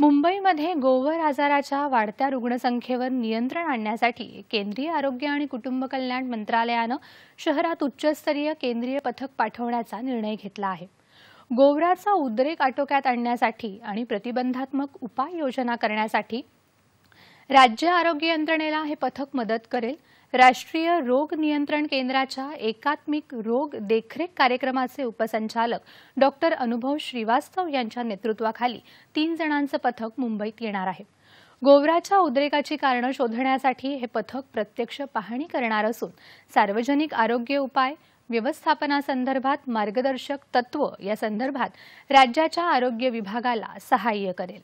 मुंबईमध्ये गोवर आजाराच्या वाढत्या रुग्णसंख्येवर नियंत्रण आणण्यासाठी केंद्रीय आरोग्य आणि कुटुंब कल्याण मंत्रालयानं शहरात उच्चस्तरीय केंद्रीय पथक पाठवण्याचा निर्णय घेतला आहे. गोवराचा उद्रेक आटोक्यात आणण्यासाठी आणि प्रतिबंधात्मक उपाययोजना करण्यासाठी राज्य आरोग्य यंत्रणेला हे पथक मदत करेल. राष्ट्रीय रोग नियंत्रण केंद्राच्या एकात्मिक रोग देखरेख कार्यक्रमाचे उपसंचालक डॉक्टर अनुभव श्रीवास्तव यांच्या नेतृत्वाखाली तीन जणांचं पथक मुंबईत येणार आहे. गोवराच्या उद्रेकाची कारणं शोधण्यासाठी हे पथक प्रत्यक्ष पाहणी करणार असून सार्वजनिक आरोग्य उपाय व्यवस्थापनासंदर्भात मार्गदर्शक तत्व या संदर्भात राज्याच्या आरोग्य विभागाला सहाय्य करेल.